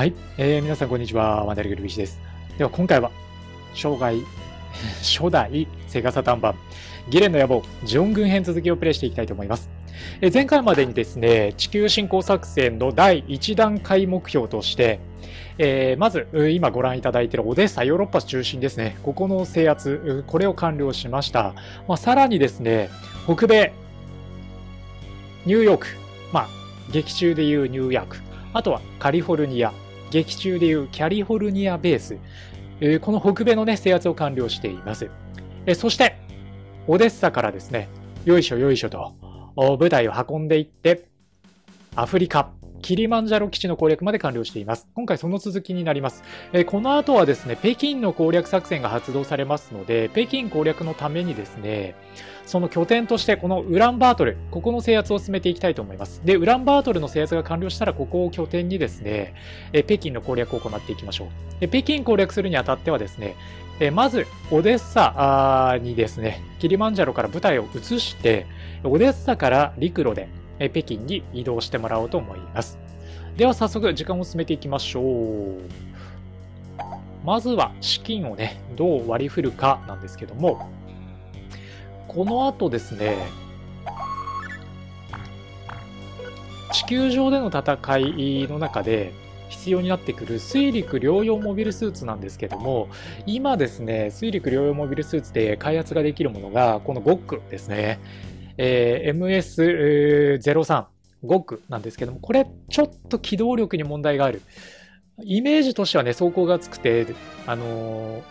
はい、えー、皆さんこんにちは、マネルグルビシです。では今回は、生涯、初代セガサタン版、ギレンの野望、ジョン軍編続きをプレイしていきたいと思います。え前回までにですね、地球侵攻作戦の第1段階目標として、えー、まず、今ご覧いただいているオデッサ、ヨーロッパ中心ですね。ここの制圧、これを完了しました。まあ、さらにですね、北米、ニューヨーク、まあ、劇中でいうニューヨーク、あとはカリフォルニア、劇中でいうキャリフォルニアベース、この北米のね、制圧を完了しています。そして、オデッサからですね、よいしょよいしょと、舞台を運んでいって、アフリカ、キリマンジャロ基地の攻略まで完了しています。今回その続きになります。えー、この後はですね、北京の攻略作戦が発動されますので、北京攻略のためにですね、その拠点としてこのウランバートル、ここの制圧を進めていきたいと思います。で、ウランバートルの制圧が完了したら、ここを拠点にですね、え北京の攻略を行っていきましょう。で北京攻略するにあたってはですね、えまず、オデッサにですね、キリマンジャロから部隊を移して、オデッサから陸路でえ北京に移動してもらおうと思います。では早速時間を進めていきましょう。まずは資金をね、どう割り振るかなんですけども、この後ですね、地球上での戦いの中で必要になってくる水陸両用モビルスーツなんですけども、今ですね、水陸両用モビルスーツで開発ができるものが、この GOG ですね。えー、MS03 ゴックなんですけども、これちょっと機動力に問題がある。イメージとしてはね、走行が厚くて、あのー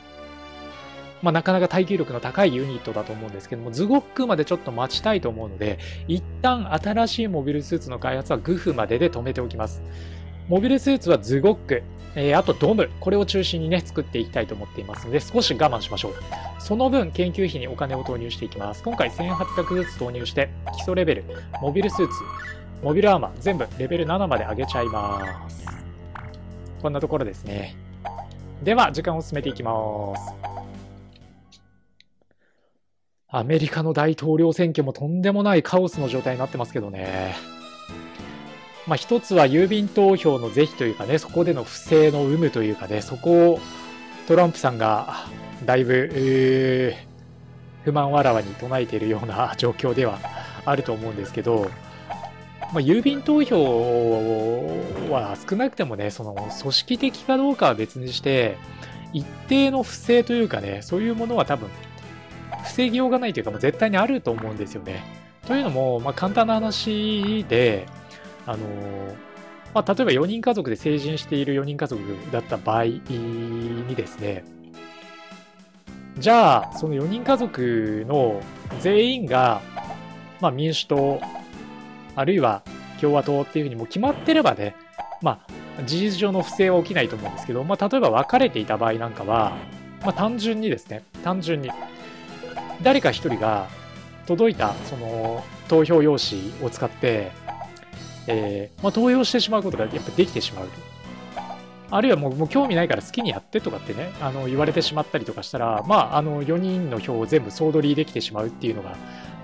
まあ、なかなか耐久力の高いユニットだと思うんですけども、ズゴックまでちょっと待ちたいと思うので、一旦新しいモビルスーツの開発はグフまでで止めておきます。モビルスーツはズゴック、えー、あとドム、これを中心にね、作っていきたいと思っていますので、少し我慢しましょう。その分、研究費にお金を投入していきます。今回1800ずつ投入して、基礎レベル、モビルスーツ、モビルアーマー、全部レベル7まで上げちゃいます。こんなところですね。では、時間を進めていきます。アメリカの大統領選挙もとんでもないカオスの状態になってますけどね。まあ一つは郵便投票の是非というかね、そこでの不正の有無というかね、そこをトランプさんがだいぶ、えー、不満わらわに唱えているような状況ではあると思うんですけど、まあ、郵便投票は少なくてもね、その組織的かどうかは別にして、一定の不正というかね、そういうものは多分防ぎようがないというか、もう絶対にあると思うんですよね。というのも、まあ、簡単な話で、あのまあ、例えば4人家族で成人している4人家族だった場合にですね、じゃあ、その4人家族の全員が、まあ、民主党、あるいは共和党っていうふうにもう決まってればね、まあ、事実上の不正は起きないと思うんですけど、まあ、例えば分かれていた場合なんかは、まあ、単純にですね、単純に、誰か一人が届いたその投票用紙を使って、えーまあ、投票してしまうことがやっぱできてしまうあるいはもうもう興味ないから好きにやってとかってね、あの言われてしまったりとかしたら、まあ、あの4人の票を全部総取りできてしまうっていうのが、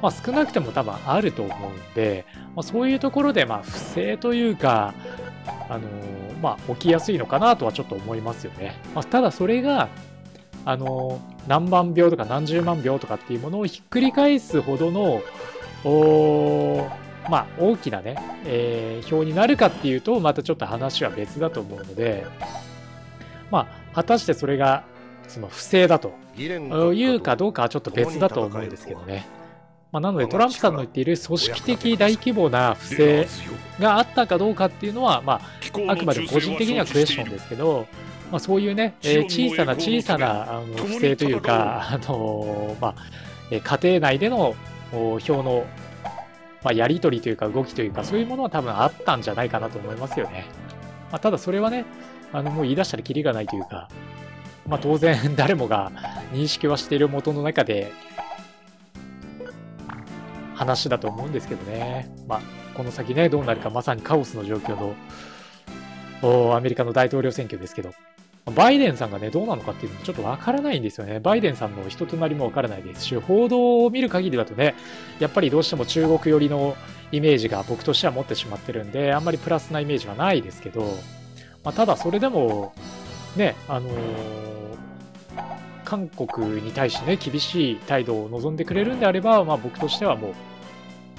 まあ、少なくても多分あると思うんで、まあ、そういうところでまあ不正というか、あのまあ、起きやすいのかなとはちょっと思いますよね。まあ、ただそれがあの何万秒とか何十万秒とかっていうものをひっくり返すほどのおまあ大きなね、えー、表になるかっていうとまたちょっと話は別だと思うのでまあ果たしてそれがその不正だというかどうかはちょっと別だと思うんですけどね。まあ、なのでトランプさんの言っている組織的大規模な不正があったかどうかっていうのは、まあ、あくまで個人的にはクエスチョンですけど、まあ、そういうね、えー、小さな小さなあの不正というか、あのまあ、え家庭内での表の、まあ、やり取りというか動きというか、そういうものは多分あったんじゃないかなと思いますよね。まあ、ただそれはね、あのもう言い出したらキリがないというか、まあ、当然 誰もが認識はしている元の中で話だと思うんですけどね。まあ、この先ね、どうなるかまさにカオスの状況のアメリカの大統領選挙ですけど、バイデンさんがね、どうなのかっていうのもちょっとわからないんですよね。バイデンさんの人となりもわからないですし、報道を見る限りだとね、やっぱりどうしても中国寄りのイメージが僕としては持ってしまってるんで、あんまりプラスなイメージはないですけど、まあ、ただそれでも、ね、あのー、韓国に対してね、厳しい態度を望んでくれるんであれば、まあ、僕としてはもう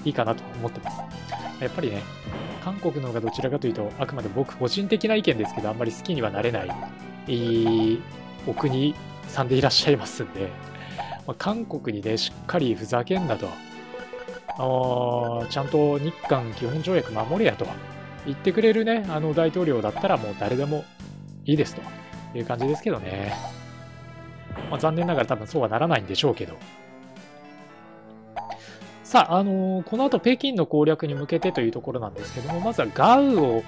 いいかなと思ってます。やっぱりね、韓国の方がどちらかというと、あくまで僕個人的な意見ですけど、あんまり好きにはなれない、えー、お国さんでいらっしゃいますんで、まあ、韓国にね、しっかりふざけんなと、あちゃんと日韓基本条約守れやと言ってくれるね、あの大統領だったらもう誰でもいいですという感じですけどね。まあ、残念ながら多分そうはならないんでしょうけど。さあ、あのー、この後北京の攻略に向けてというところなんですけども、まずはガウを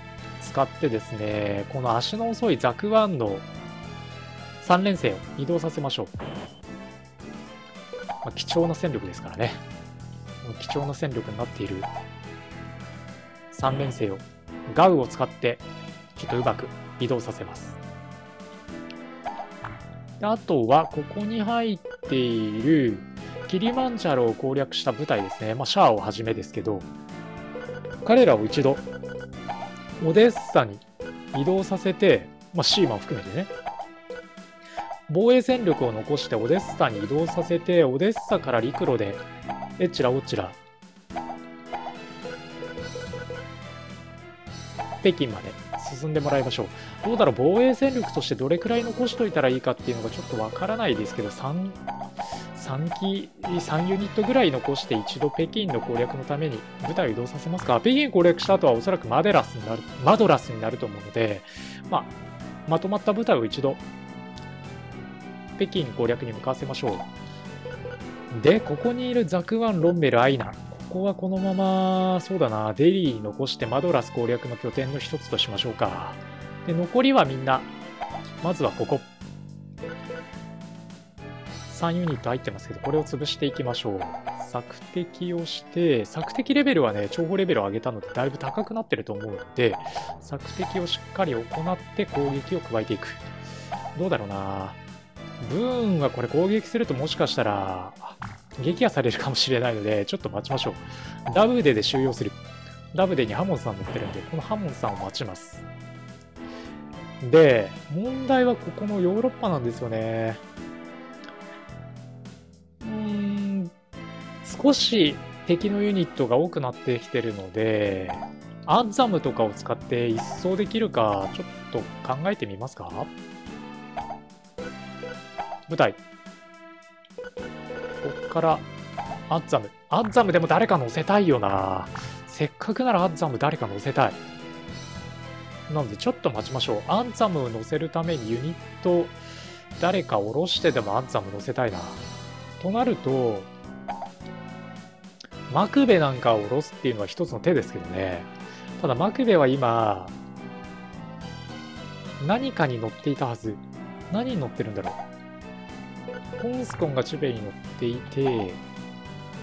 使ってですね、この足の遅いザクワンの3連星を移動させましょう。まあ、貴重な戦力ですからね。貴重な戦力になっている3連星をガウを使ってちょっとうまく移動させます。あとは、ここに入っているキリマンジャロを攻略した部隊ですね。まあ、シャアをはじめですけど、彼らを一度、オデッサに移動させて、まあ、シーマン含めてね、防衛戦力を残してオデッサに移動させて、オデッサから陸路で、えちらおちら、北京まで進んでもらいましょう。どうだろう、防衛戦力としてどれくらい残しといたらいいかっていうのがちょっとわからないですけど、3、3機、3ユニットぐらい残して一度北京の攻略のために部隊を移動させますか。北京攻略した後はおそらくマデラスになる、マドラスになると思うので、まあ、まとまった部隊を一度北京攻略に向かわせましょう。で、ここにいるザクワン、ロンメル、アイナ。ここはこのまま、そうだな、デリー残してマドラス攻略の拠点の一つとしましょうか。で、残りはみんな、まずはここ。3ユニット入ってますけど、これを潰していきましょう。索敵をして、索敵レベルはね、重宝レベルを上げたので、だいぶ高くなってると思うので、索敵をしっかり行って攻撃を加えていく。どうだろうなブーンはこれ攻撃するともしかしたら、撃破されるかもしれないので、ちょっと待ちましょう。ダブデで収容する。ダブデにハモンさん乗ってるんで、このハモンさんを待ちます。で、問題はここのヨーロッパなんですよね。少し敵のユニットが多くなってきてるので、アンザムとかを使って一掃できるか、ちょっと考えてみますか？舞台。こっからアッザム。アッザムでも誰か乗せたいよな。せっかくならアッザム誰か乗せたい。なのでちょっと待ちましょう。アンザムを乗せるためにユニット誰か下ろしてでもアンザム乗せたいな。となると、マクベなんかを下ろすっていうのは一つの手ですけどね。ただマクベは今、何かに乗っていたはず。何に乗ってるんだろう。ポンスコンがチベに乗っていて、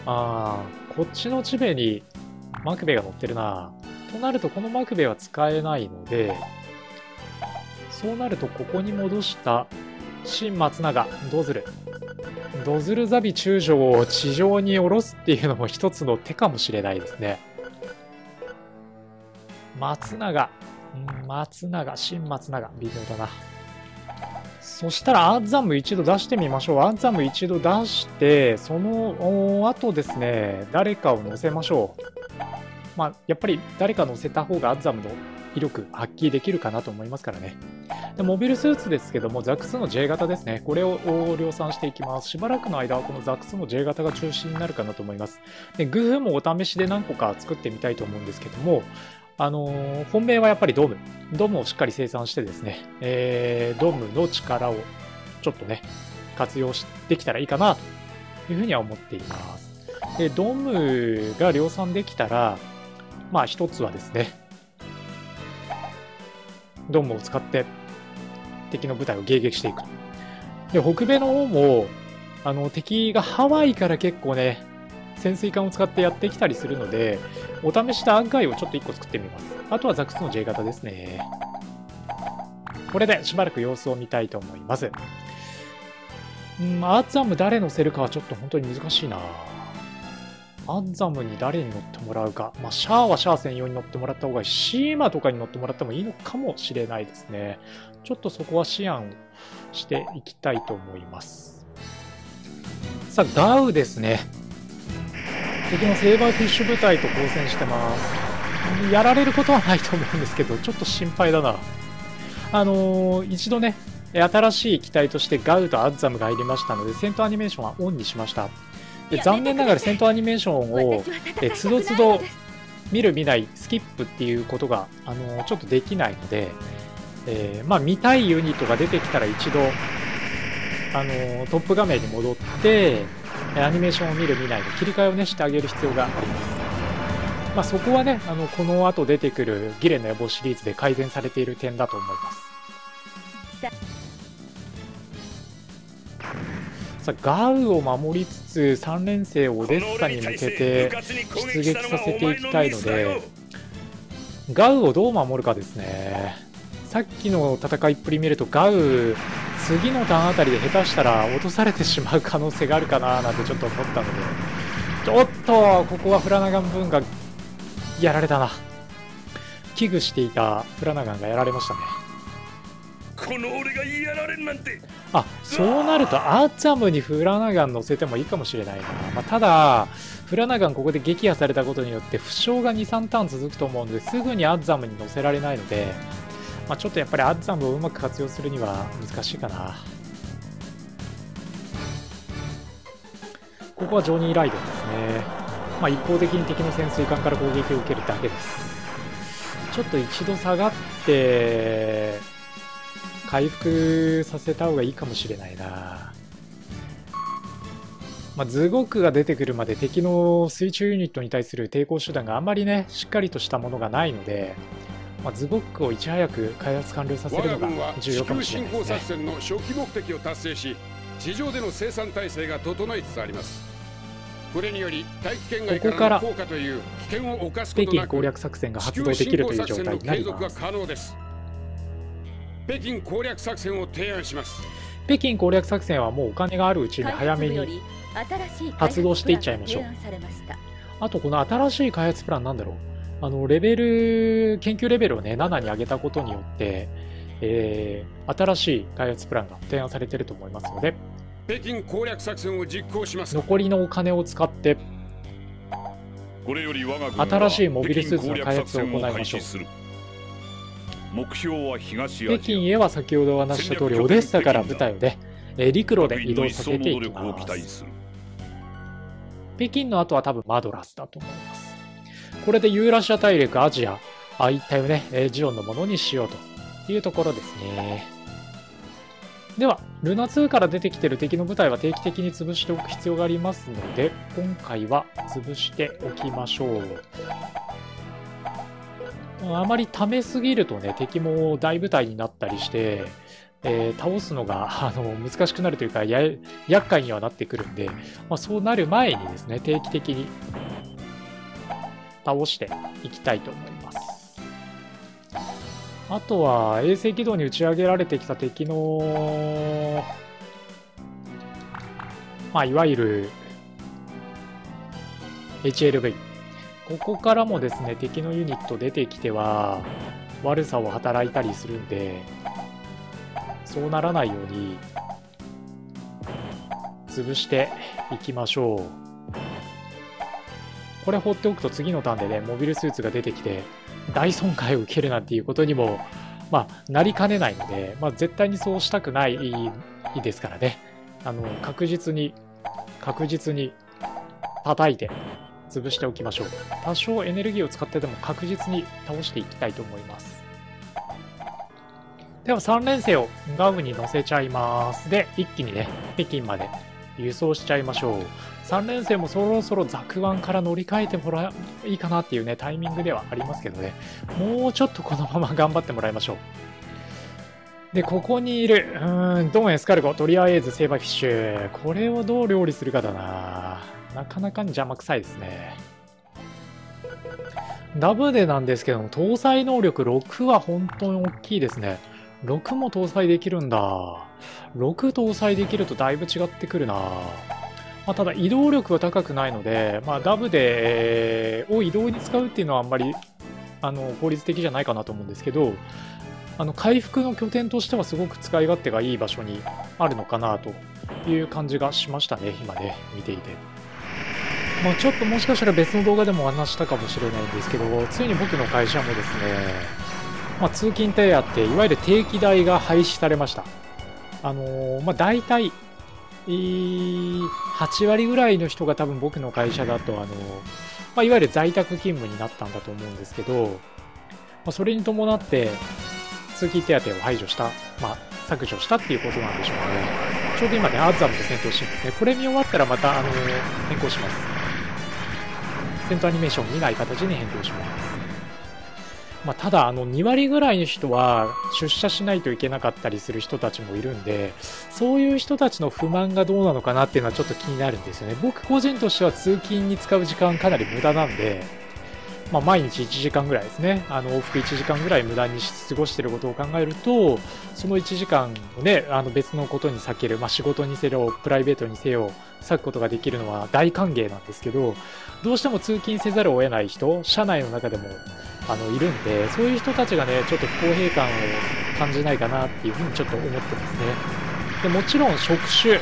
ああ、こっちのチベにマクベが乗ってるな。となると、このマクベは使えないので、そうなると、ここに戻した新松永、ドズル。ドズルザビ中将を地上に下ろすっていうのも一つの手かもしれないですね。松永。松永、新松永。微妙だな。そしたらアンザム一度出してみましょう。アンザム一度出して、その後ですね、誰かを乗せましょう。まあ、やっぱり誰か乗せた方がアンザムの威力発揮できるかなと思いますからね。でモビルスーツですけども、ザクスの J 型ですね。これを量産していきます。しばらくの間はこのザクスの J 型が中心になるかなと思います。でグフもお試しで何個か作ってみたいと思うんですけども、あのー、本命はやっぱりドーム。ドームをしっかり生産してですね、えー、ドームの力をちょっとね、活用できたらいいかなというふうには思っています。で、ドームが量産できたら、まあ一つはですね、ドームを使って敵の部隊を迎撃していく。で、北米の方も、あの、敵がハワイから結構ね、潜水艦を使ってやってきたりするので、お試しした案外をちょっと1個作ってみます。あとはザクスの J 型ですね。これでしばらく様子を見たいと思います。うん、アーツアム誰乗せるかはちょっと本当に難しいなアンザムに誰に乗ってもらうか。まあ、シャアはシャア専用に乗ってもらった方がいい。シーマとかに乗ってもらってもいいのかもしれないですね。ちょっとそこは思案していきたいと思います。さあ、ガウですね。敵のセーバーフィッシュ部隊と交戦してます。やられることはないと思うんですけど、ちょっと心配だな。あのー、一度ね、新しい機体としてガウとアッザムが入りましたので、戦闘アニメーションはオンにしました。で残念ながら戦闘アニメーションをえつどつど見る見ないスキップっていうことがあのちょっとできないので、えー、まあ、見たいユニットが出てきたら一度あのトップ画面に戻ってアニメーションを見る見ないで切り替えをねしてあげる必要があります。まあ、そこはねあのこの後出てくるギレの野望シリーズで改善されている点だと思います。さあガウを守りつつ3連星をオデッサに向けて出撃させていきたいのでガウをどう守るかですね。さっきの戦いっぷり見るとガウ次のターンあたりで下手したら落とされてしまう可能性があるかななんてちょっと思ったのでちょっとここはフラナガンブーンがやられたな。危惧していたフラナガンがやられましたね。この俺がやられんなんて。あそうなるとアーチャムにフラナガン乗せてもいいかもしれないな、まあ、ただフラナガンここで撃破されたことによって負傷が23ターン続くと思うのですぐにアッザムに乗せられないので、まあ、ちょっとやっぱりアッザムをうまく活用するには難しいかな。ここはジョニー・ライドですね、まあ、一方的に敵の潜水艦から攻撃を受けるだけです。ちょっと一度下がって回復させた方がいいかもしれないな。まあ、ズゴクが出てくるまで敵の水中ユニットに対する抵抗手段があんまりね、しっかりとしたものがないので、まあ、ズゴックをいち早く開発完了させるのが重要かもしれないです、ね、作戦の初期目的を達成し、地上での生産体制が整いつつあります。これにより大気圏外からの効果という危険を冒すことなく、北京攻略作戦が発動できるという状態になります。北京攻略作戦を提案します。北京攻略作戦はもうお金があるうちに早めに発動していっちゃいましょう。あとこの新しい開発プランなんだろう。あのレベル研究レベルをね7に上げたことによって、えー、新しい開発プランが提案されていると思いますので。北京攻略作戦を実行します。残りのお金を使って新しいモビルスーツの開発を行いましょう目標は東北京へは先ほどお話した通りオデッサから部隊をね、え陸路で移動させていきます。北京の後は多分マドラスだと思います。これでユーラシア大陸アジアああいったね、えジオンのものにしようというところですね。では、ルナ2から出てきてる敵の部隊は定期的に潰しておく必要がありますので、今回は潰しておきましょう。あまり溜めすぎるとね、敵も大部隊になったりして、えー、倒すのが あの難しくなるというかや、厄介にはなってくるんで、まあ、そうなる前にですね、定期的に倒していきたいと思います。あとは、衛星軌道に打ち上げられてきた敵の、まあ、いわゆる HLV ここからもですね、敵のユニット出てきては、悪さを働いたりするんで、そうならないように、潰していきましょう。これ放っておくと次のターンでね、モビルスーツが出てきて、大損壊を受けるなんていうことにも、まあ、なりかねないので、まあ、絶対にそうしたくないですからね。あの、確実に、確実に叩いて潰しておきましょう。多少エネルギーを使ってでも確実に倒していきたいと思います。では3連星をガウに乗せちゃいます。で一気にね北京まで輸送しちゃいましょう。3連星もそろそろザクワンから乗り換えてもらいいかなっていうねタイミングではありますけどね。もうちょっとこのまま頑張ってもらいましょう。で、ここにいる、うーん、ドンエスカルゴ、とりあえずセーバーフィッシュ。これをどう料理するかだな。なかなかに邪魔くさいですね。ダブでなんですけども、搭載能力6は本当に大きいですね。6も搭載できるんだ。6搭載できるとだいぶ違ってくるな。まあ、ただ移動力は高くないので、まあ、ダブで、を移動に使うっていうのはあんまりあの効率的じゃないかなと思うんですけど、あの回復の拠点としてはすごく使い勝手がいい場所にあるのかなという感じがしましたね、今ね、見ていて。まあ、ちょっともしかしたら別の動画でもお話したかもしれないんですけど、ついに僕の会社もですね、まあ、通勤手当、いわゆる定期代が廃止されました。あのー、まあ、大体、8割ぐらいの人が多分僕の会社だと、あの、まあ、いわゆる在宅勤務になったんだと思うんですけど、まあ、それに伴って、通勤手当を排除した、まあ、削除したっていうことなんでしょうね。ちょうど今ね、アッザムで戦闘シーンですね。これ見終わったらまた、あのー、変更します。戦闘アニメーション見ない形に変更します。まあ、ただ、あの、2割ぐらいの人は出社しないといけなかったりする人たちもいるんで、そういう人たちの不満がどうなのかなっていうのはちょっと気になるんですよね。僕個人としては通勤に使う時間かなり無駄なんで、まあ、毎日1時間ぐらいですね、あの往復1時間ぐらい無駄に過ごしていることを考えると、その1時間をね、あの別のことに避ける、まあ、仕事にせよ、プライベートにせよ、割くことができるのは大歓迎なんですけど、どうしても通勤せざるを得ない人、社内の中でもあのいるんで、そういう人たちがね、ちょっと不公平感を感じないかなっていうふうにちょっと思ってますね。でもちろん職種、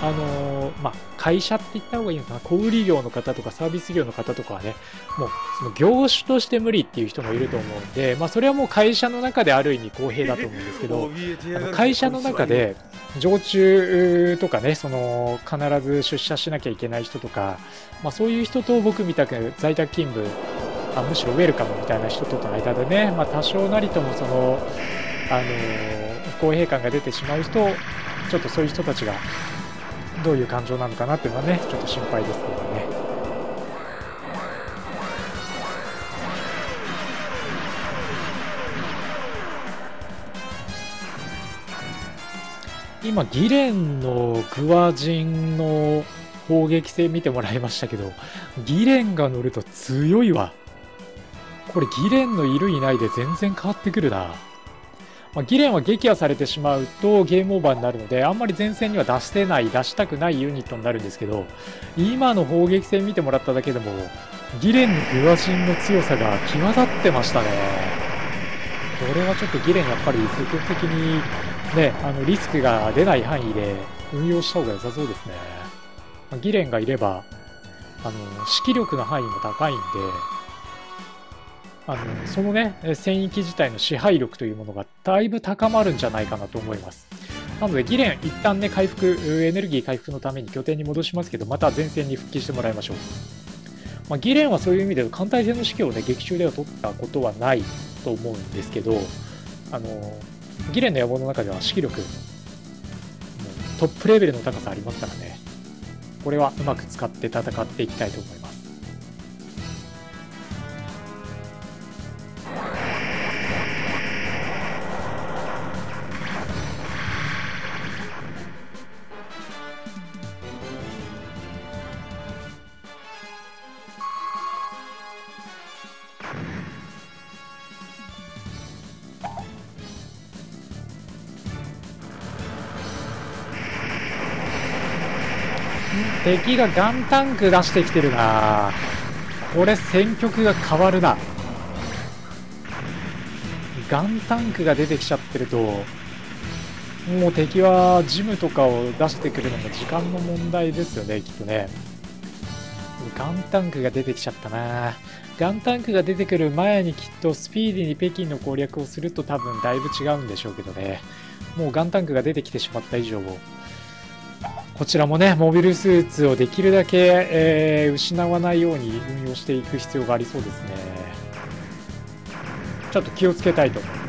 あのー、まあ、会社って言った方がいいのかな、小売業の方とかサービス業の方とかはね、もうその業種として無理っていう人もいると思うんで、まあ、それはもう会社の中である意味公平だと思うんですけど、あの会社の中で常駐とかね、その必ず出社しなきゃいけない人とか、まあ、そういう人と僕みたく在宅勤務、あむしろウェルカムみたいな人との間でね、まあ、多少なりともその、あのー、不公平感が出てしまう人、ちょっとそういう人たちがどういう感情なのかなっていうのはねちょっと心配ですけどね。今、ギレンのグアジンの砲撃戦見てもらいましたけど、ギレンが乗ると強いわ。これギレンのいるいないで全然変わってくるな。まあ、ギレンは撃破されてしまうとゲームオーバーになるので、あんまり前線には出してない、出したくないユニットになるんですけど、今の砲撃戦見てもらっただけでも、ギレンのグアジンの強さが際立ってましたね。これはちょっとギレンやっぱり積極的にね、あのリスクが出ない範囲で運用した方が良さそうですね。まあ、ギレンがいれば、あの、指揮力の範囲も高いんで、あのそのね、戦域自体の支配力というものがだいぶ高まるんじゃないかなと思います。なので、ギレン、一旦ね、回復、エネルギー回復のために拠点に戻しますけど、また前線に復帰してもらいましょう。まあ、ギレンはそういう意味で、艦隊戦の指揮をね、劇中では取ったことはないと思うんですけど、あの、ギレンの野望の中では指揮力、トップレベルの高さありますからね。これはうまく使って戦っていきたいと思います。敵がガンタンク出してきてるな。これ戦局が変わるな。ガンタンクが出てきちゃってるともう敵はジムとかを出してくるのも時間の問題ですよねきっとね。ガンタンクが出てきちゃったな。ガンタンクが出てくる前にきっとスピーディーに北京の攻略をすると多分だいぶ違うんでしょうけどね。もうガンタンクが出てきてしまった以上こちらもね、モビルスーツをできるだけ、えー、失わないように運用していく必要がありそうですね。ちょっと気をつけたいと思います。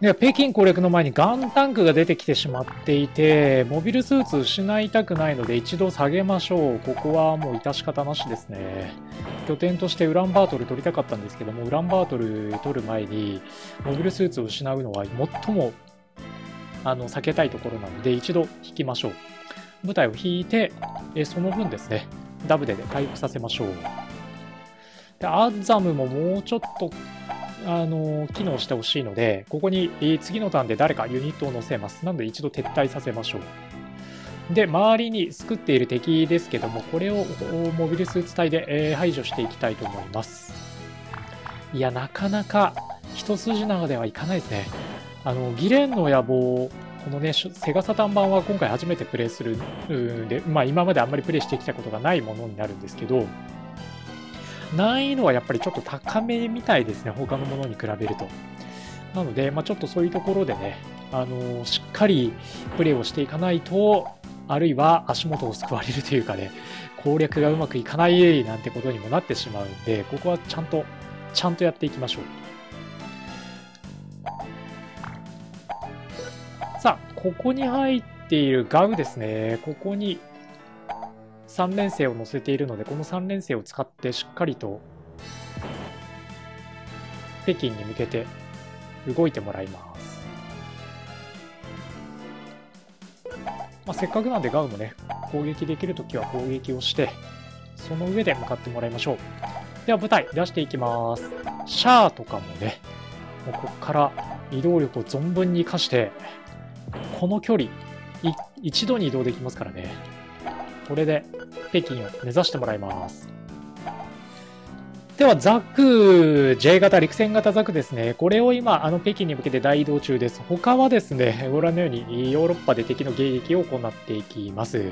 で北京攻略の前にガンタンクが出てきてしまっていて、モビルスーツ失いたくないので一度下げましょう。ここはもう致し方なしですね。拠点としてウランバートル取りたかったんですけども、ウランバートル取る前に、モビルスーツを失うのは最もあの避けたいところなので一度引きましょう。舞台を引いて、えその分ですね、ダブデで回復させましょう。で、アッザムももうちょっと、あの機能してほしいので、ここにえ次のターンで誰かユニットを乗せます。なので一度撤退させましょう。で、周りに作っている敵ですけども、これをモビルスーツ隊で、えー、排除していきたいと思います。いや、なかなか一筋縄ではいかないですね。あの、ギレンの野望、このね、セガサタン版は今回初めてプレイするんで、まあ今まであんまりプレイしてきたことがないものになるんですけど、難易度はやっぱりちょっと高めみたいですね、他のものに比べると。なので、まあ、ちょっとそういうところでね、あのしっかりプレイをしていかないと、あるいは足元を救われるというかね、攻略がうまくいかないなんてことにもなってしまうんで、ここはちゃんと、ちゃんとやっていきましょう。ここに入っているガウですね。ここに3連星を載せているので、この3連星を使ってしっかりと北京に向けて動いてもらいます。まあ、せっかくなんでガウもね、攻撃できるときは攻撃をして、その上で向かってもらいましょう。では舞台出していきます。シャアとかもね、もうここから移動力を存分に生かして、この距離、一度に移動できますからね。これで北京を目指してもらいます。では、ザク、J 型、陸戦型ザクですね。これを今、あの北京に向けて大移動中です。他はですね、ご覧のようにヨーロッパで敵の迎撃を行っていきます。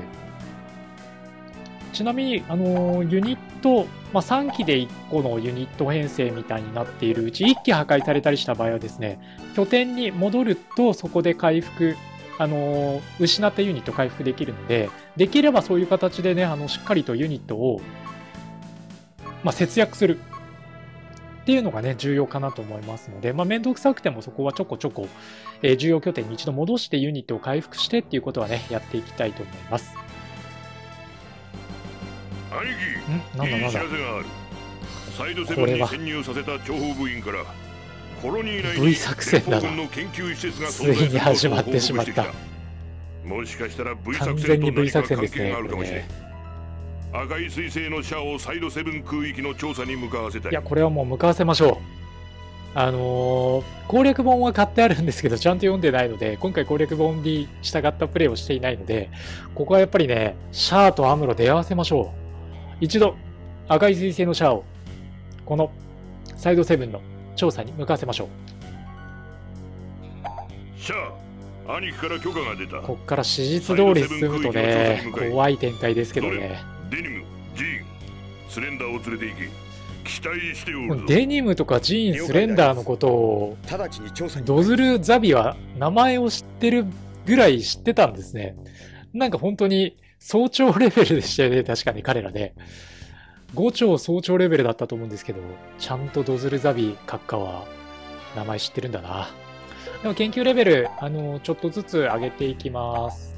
ちなみに、あのユニット、まあ、3機で1個のユニット編成みたいになっているうち、1機破壊されたりした場合はですね、拠点に戻るとそこで回復、あの失ったユニット回復できるので、できればそういう形でね、あのしっかりとユニットをまあ、節約するっていうのがね、重要かなと思いますので、まあ、面倒くさくてもそこはちょこちょこ、えー、重要拠点に一度戻してユニットを回復してっていうことはね、やっていきたいと思います。兄貴、ん？なんだなんだ。サイドセブンに潜入させた諜報部員からコロニー内に V 作戦だな。ついに始まってしまった。もしかしたら V 作戦と何か関係があるかもしれない赤い彗星のシャアをサイドセブン空域の調査に向かわせたい。いやこれはもう向かわせましょう。あのー、攻略本は買ってあるんですけどちゃんと読んでないので今回攻略本に従ったプレイをしていないのでここはやっぱりねシャアとアムロ出会わせましょう一度赤い彗星のシャアをこのサイドセブンの調査に向かわせましょう。シャア兄貴から許可が出た。こっから史実通り進むとね怖い展開ですけどね。デニム、ジーン、スレンダーを連れて行き、期待しておるデニムとかジーン、スレンダーのことを、ドズル・ザビは名前を知ってるぐらい知ってたんですね。なんか本当に早朝レベルでしたよね、確かに彼らで。5丁早朝レベルだったと思うんですけど、ちゃんとドズル・ザビ閣下は名前知ってるんだな。でも研究レベル、あの、ちょっとずつ上げていきます。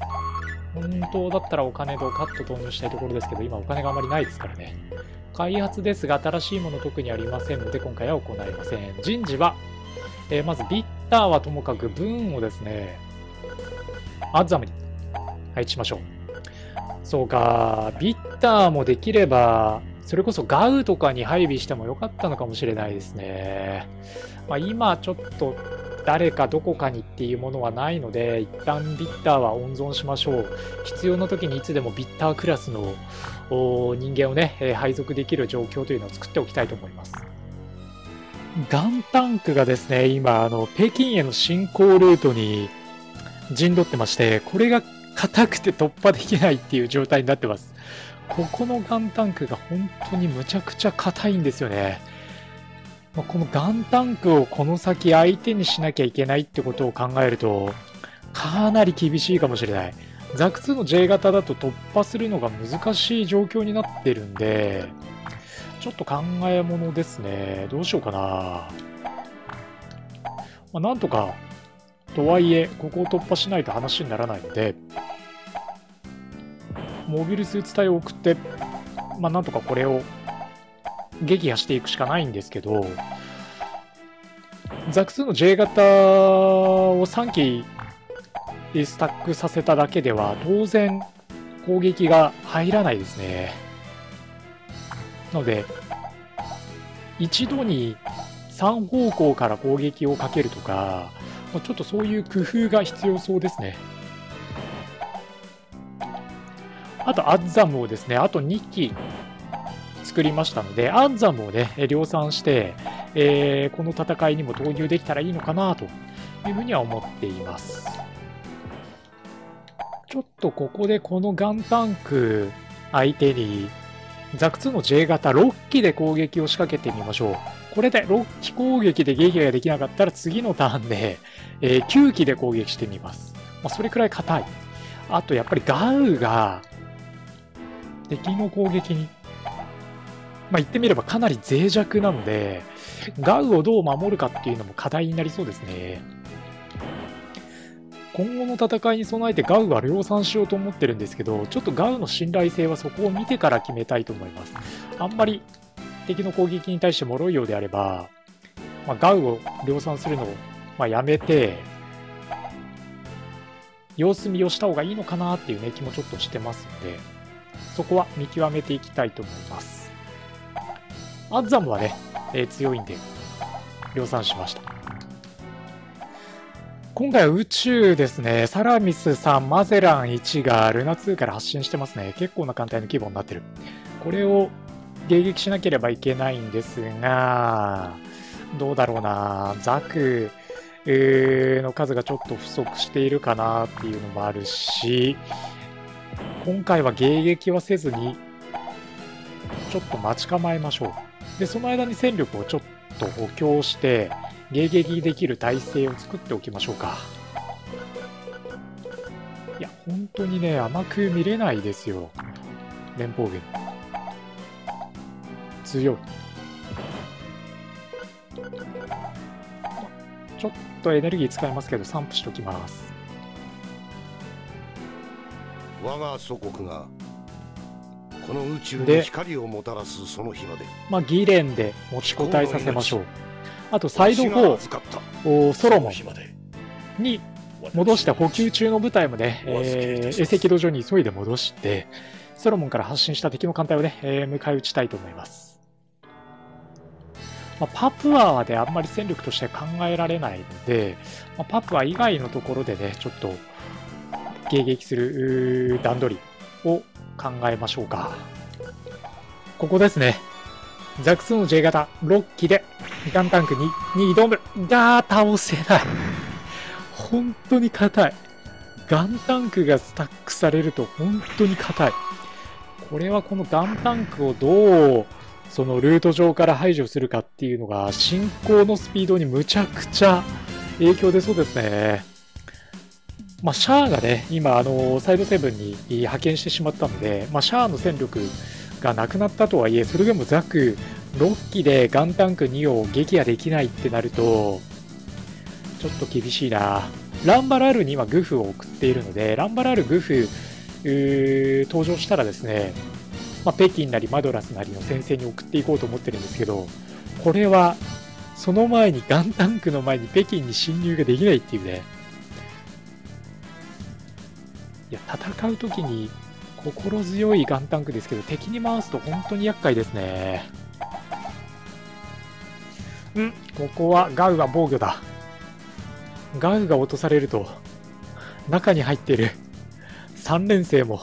本当だったらお金とカット投入したいところですけど、今お金があまりないですからね。開発ですが、新しいもの特にありませんので、今回は行いません。人事は、えー、まずビッターはともかく、ブーンをですね、アッザムに配置しましょう。そうか、ビッターもできれば、それこそガウとかに配備してもよかったのかもしれないですね。まあ、今ちょっと誰かどこかにっていうものはないので、一旦ビッターは温存しましょう。必要な時にいつでもビッタークラスの人間をね、え配属できる状況というのを作っておきたいと思います。ガンタンクがですね、今、あの、北京への進行ルートに陣取ってまして、これが硬くて突破できないっていう状態になってます。ここのガンタンクが本当にむちゃくちゃ硬いんですよね。ま、このガンタンクをこの先相手にしなきゃいけないってことを考えると、かなり厳しいかもしれない。ザク2の J 型だと突破するのが難しい状況になってるんで、ちょっと考えものですね。どうしようかな。まあ、なんとか、とはいえ、ここを突破しないと話にならないので、モビルスーツ隊を送って、まあ、なんとかこれを撃破していくしかないんですけど、ザク2の J 型を3機スタックさせただけでは当然攻撃が入らないですね。なので、一度に3方向から攻撃をかけるとか、まちょっとそういう工夫が必要そうですね。あとアッザムをですね、あと2機作りましたので、アンザムをね、量産して、えー、この戦いにも投入できたらいいのかなというふうには思っています。ちょっとここでこのガンタンク相手に、ザク2の J 型6機で攻撃を仕掛けてみましょう。これで6機攻撃で撃破ができなかったら次のターンで、えー、9機で攻撃してみます。まあ、それくらい硬い。あとやっぱりガウが敵の攻撃にまあ、言ってみればかなり脆弱なので、ガウをどう守るかっていうのも課題になりそうですね。今後の戦いに備えてガウは量産しようと思ってるんですけど、ちょっとガウの信頼性はそこを見てから決めたいと思います。あんまり敵の攻撃に対して脆いようであれば、まあ、ガウを量産するのを、まあ、やめて、様子見をした方がいいのかなっていうね、気もちょっとしてますので、そこは見極めていきたいと思います。アッザムはね、えー、強いんで、量産しました。今回は宇宙ですね。サラミス3、マゼラン1がルナ2から発信してますね。結構な艦隊の規模になってる。これを迎撃しなければいけないんですが、どうだろうな。ザクの数がちょっと不足しているかなっていうのもあるし、今回は迎撃はせずに、ちょっと待ち構えましょう。で、その間に戦力をちょっと補強して、迎撃できる体制を作っておきましょうか。いや、本当にね、甘く見れないですよ。連邦軍。強い。ちょっとエネルギー使いますけど、散布しときます。我が祖国がこの宇宙に光をもたらすその日までまあギレンで持ちこたえさせましょう。あとサイド4ソロモン。に戻して補給中の部隊もね、えー、衛星軌道上に急いで戻してソロモンから発進した敵の艦隊をね、えー、迎え撃ちたいと思います、まあ、パプアであんまり戦力として考えられないので、まあ、パプア以外のところでねちょっと迎撃する段取りを考えましょうか。ここですね。ザクスの J 型6機でガンタンクにに挑む。が倒せない。本当に硬い。ガンタンクがスタックされると本当に硬い。これはこのガンタンクをどうそのルート上から排除するかっていうのが進行のスピードにむちゃくちゃ影響出そうですね。まあ、シャアがね、今、あのサイド7に派遣してしまったので、まあ、シャアの戦力がなくなったとはいえ、それでもザク6機でガンタンク2を撃破できないってなると、ちょっと厳しいな。ランバラルに今グフを送っているので、ランバラル、グフ登場したらですね、まあ、北京なりマドラスなりの先生に送っていこうと思ってるんですけど、これはその前にガンタンクの前に北京に侵入ができないっていうね、いや、戦う時に心強いガンタンクですけど、敵に回すと本当に厄介ですね。んここはガウが防御だ。ガウが落とされると、中に入っている3連星も、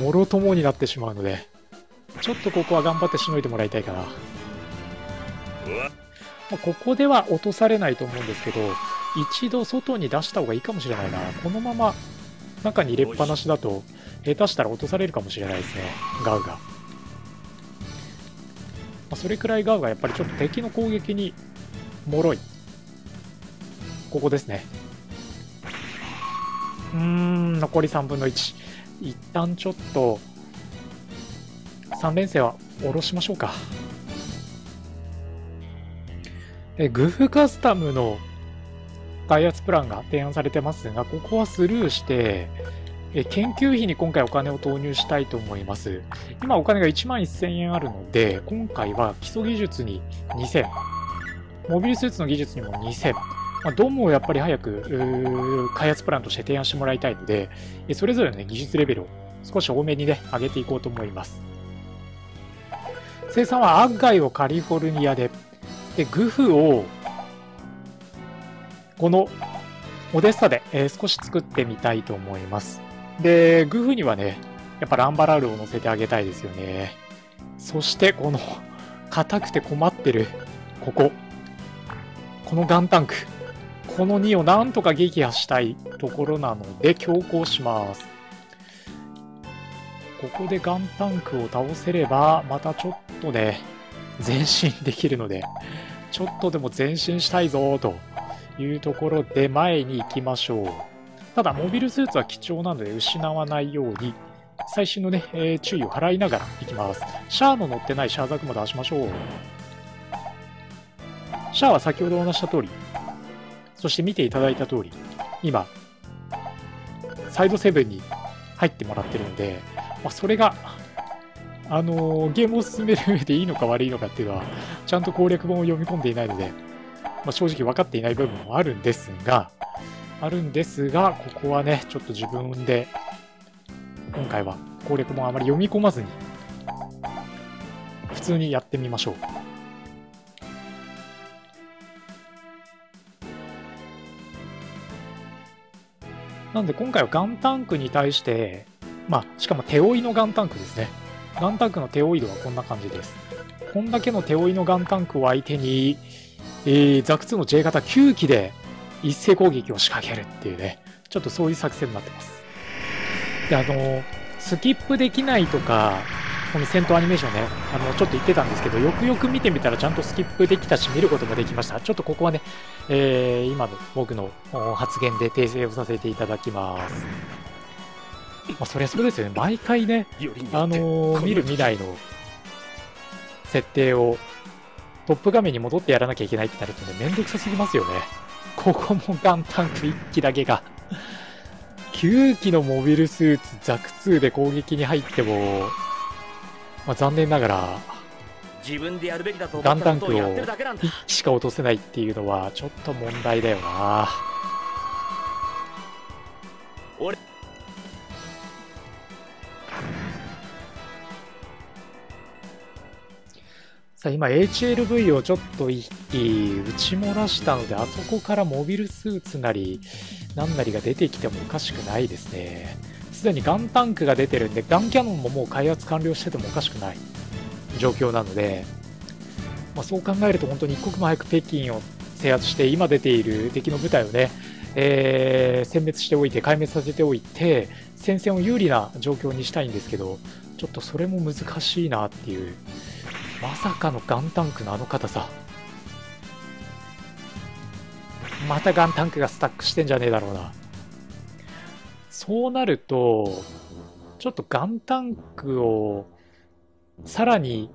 もろともになってしまうので、ちょっとここは頑張ってしのいでもらいたいかな。ま、ここでは落とされないと思うんですけど、一度外に出した方がいいかもしれないな。このまま中に入れっぱなしだと、下手したら落とされるかもしれないですね、ガウが。まあ、それくらいガウがやっぱりちょっと敵の攻撃に脆い。ここですね。うーん、残り3分の1。一旦ちょっと、3連戦は下ろしましょうか。え、グフカスタムの開発プランが提案されてますが、ここはスルーして、え研究費に今回お金を投入したいと思います。今お金が1万1000円あるので、今回は基礎技術に2000、モビルスーツの技術にも2000、まあ、どうもやっぱり早く開発プランとして提案してもらいたいので、それぞれの、ね、技術レベルを少し多めにね、上げていこうと思います。生産はアッガイをカリフォルニアで、で、グフをこのオデッサで、えー、少し作ってみたいと思います。で、グフにはね、やっぱランバラールを乗せてあげたいですよね。そしてこの硬くて困ってるここ。このガンタンク。この2をなんとか撃破したいところなので強行します。ここでガンタンクを倒せれば、またちょっとね、前進できるので、ちょっとでも前進したいぞというところで前に行きましょう。ただ、モビルスーツは貴重なので失わないように、最新のね、えー、注意を払いながら行きます。シャアの乗ってないシャアザクも出しましょう。シャアは先ほどお話した通り、そして見ていただいた通り、今、サイド7に入ってもらってるので、まあ、それが、あのー、ゲームを進める上でいいのか悪いのかっていうのは、ちゃんと攻略本を読み込んでいないので、まあ、正直分かっていない部分もあるんですが、あるんですが、ここはね、ちょっと自分で、今回は攻略本あまり読み込まずに、普通にやってみましょう。なんで今回はガンタンクに対して、まあ、しかも手負いのガンタンクですね。ガンタンクの手負い度はこんな感じです。こんだけの手負いのガンタンクを相手に、えー、ザク2の J 型9機で一斉攻撃を仕掛けるっていうね、ちょっとそういう作戦になってます。で、あの、スキップできないとか、この戦闘アニメーションね、あの、ちょっと言ってたんですけど、よくよく見てみたらちゃんとスキップできたし、見ることもできました。ちょっとここはね、えー、今の僕の発言で訂正をさせていただきます。まあ、そりゃそうですよね。毎回ね、あのー、見る未来の設定をトップ画面に戻ってやらなきゃいけないってなるとね、めんどくさすぎますよね。ここもガンタンク1機だけが 9機のモビルスーツザク2で攻撃に入っても、まあ、残念ながら、ガンタンクを1機しか落とせないっていうのはちょっと問題だよな。さあ今 HLV をちょっと一気打ち漏らしたのであそこからモビルスーツなり何なりが出てきてもおかしくないですねすでにガンタンクが出てるんでガンキャノンももう開発完了しててもおかしくない状況なので、まあ、そう考えると本当に一刻も早く北京を制圧して今出ている敵の部隊をね、えー、殲滅しておいて壊滅させておいて戦線を有利な状況にしたいんですけどちょっとそれも難しいなっていうまさかのガンタンクのあの硬さ。またガンタンクがスタックしてんじゃねえだろうな。そうなるとちょっとガンタンクをさらに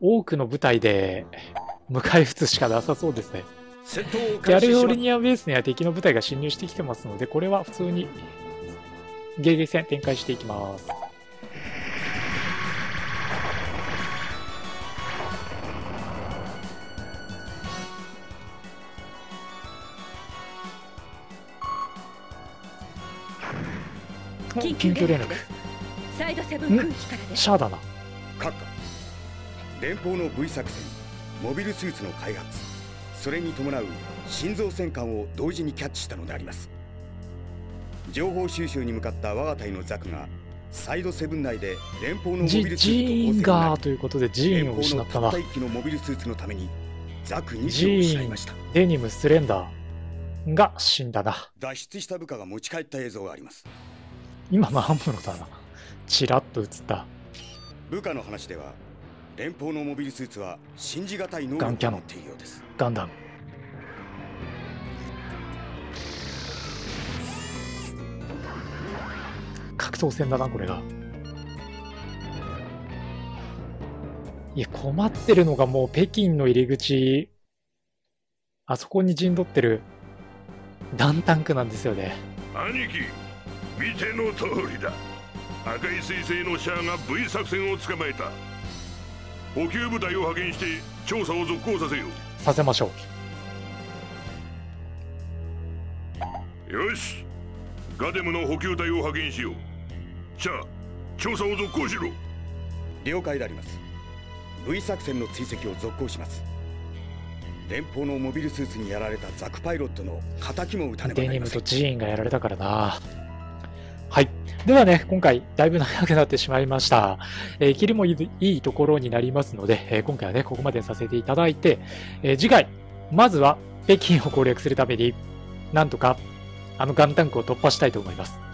多くの部隊で 迎え撃つしかなさそうですね。ギャルフォルニアベースには敵の部隊が侵入してきてますのでこれは普通に迎撃戦展開していきます緊急連絡。サイドセブン空機からシャアだな閣下。連邦の V 作戦。モビルスーツの開発。それに伴う心臓戦艦を同時にキャッチしたのであります。情報収集に向かった我が隊のザクがサイドセブン内で連邦のモビルスーツと交戦ということでジーンを失ったな。連邦ののモビルスーツのためにザク2機を失いました。デニムスレンダーが死んだな。脱出した部下が持ち帰った映像があります今のアムロだな。チラッと映った。部下の話では、連邦のモビルスーツは信じがたい能力を持っているようです。ガンダム。格闘戦だな、これが。いや、困ってるのがもう北京の入り口、あそこに陣取ってるダンタンクなんですよね。兄貴見ての通りだ。赤い彗星のシャアが V 作戦を捕まえた。補給部隊を派遣して調査を続行させよう。させましょう。よし。ガデムの補給隊を派遣しよう。シャア調査を続行しろ。了解であります。V 作戦の追跡を続行します。連邦のモビルスーツにやられたザクパイロットの敵も撃たねばなりません。デニムとジーンがやられたからなはい。ではね、今回だいぶ長くなってしまいました。えー、切りもいいところになりますので、えー今回はね、ここまでさせていただいて、えー次回、まずは北京を攻略するために、なんとかあのガンタンクを突破したいと思います。